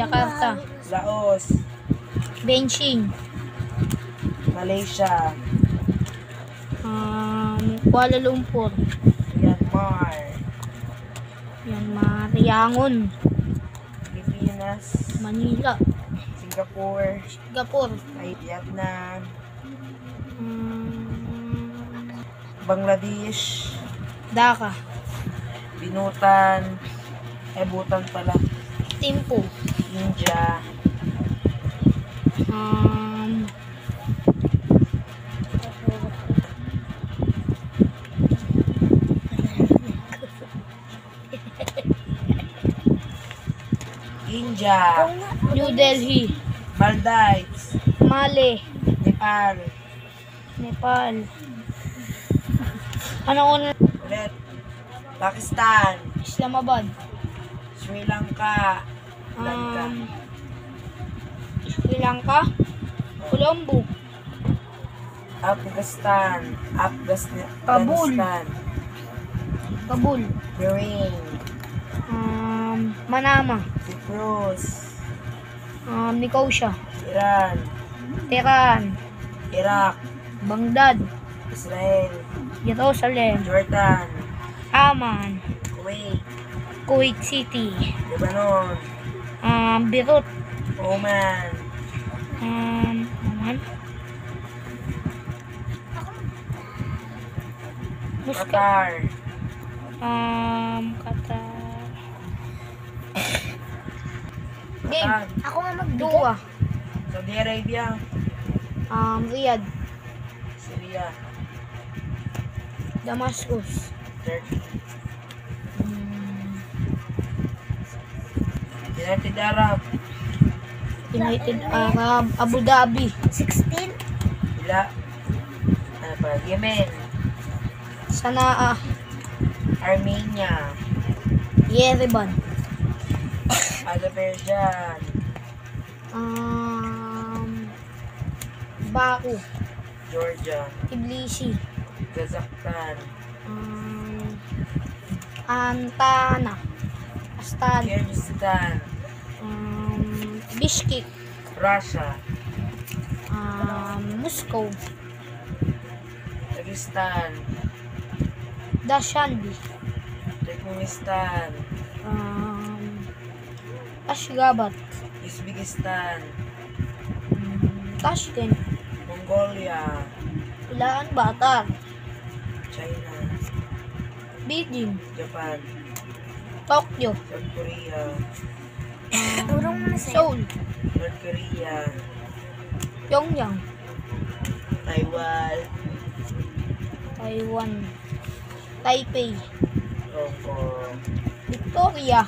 Jakarta. Laos, Beijing. Malaysia, Um, Kuala Lumpur. Myanmar, Myanmar. Yangon. Pilipinas, Manila. Singapore, Singapore. ay Vietnam, Um, Bangladesh, Dhaka. Binutan, eh Bhutan pala, Timpo. India, Um, India, New Delhi. Maldives, Mali. Nepal, Nepal. Ano una? ulit, Pakistan, Islamabad. Sri Lanka, Um, Sri Lanka. Colombo. Afghanistan, Afghanistan, Kabul. Kabul. Bahrain, Um, Manama. Cyprus, Um, Nicosia. Iran, Tehran. Iraq, Baghdad. Israel, Jerusalem. Jordan, Amman. Kuwait, Kuwait City. Lebanon, Um, Beirut. Oman, Um, Oman. Muscat. Qatar, Um, Qatar. Game. Ako nga. Dua. Saudi Arabia, Um, Riyadh. Syria, Damascus. Turkey, United Arab, United Arab. Abu Dhabi. 16. Ila, ano pa, Yemen, Sanaa. Armenia, Yerevan. Azerbaijan, Um, Baku. Georgia, Tbilisi. Kazakhstan, Um, Antana. Astana. Kyrgyzstan, Um, Bishkek. Russia, Um, Moscow. Pakistan, Dashanbi. Turkmenistan, Um, Ashgabat. Uzbekistan, Um, Tashkent. Mongolia, Ilaan Bata. China, Beijing. Japan, Tokyo. South Korea, Turong mo na sa'yo. Seoul. North Korea, Pyongyang. Taiwan, Taiwan. Taipei. Hong Kong, Victoria.